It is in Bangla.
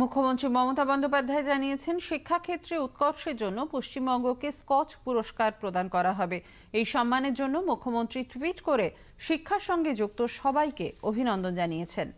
মুখ্যমন্ত্রী মমতা বন্দ্যোপাধ্যায় জানিয়েছেন, শিক্ষাক্ষেত্রে উৎকর্ষের জন্য পশ্চিমবঙ্গকে স্কচ পুরস্কার প্রদান করা হবে। এই সম্মানের জন্য মুখ্যমন্ত্রী টুইট করে শিক্ষার সঙ্গে যুক্ত সবাইকে অভিনন্দন জানিয়েছেন।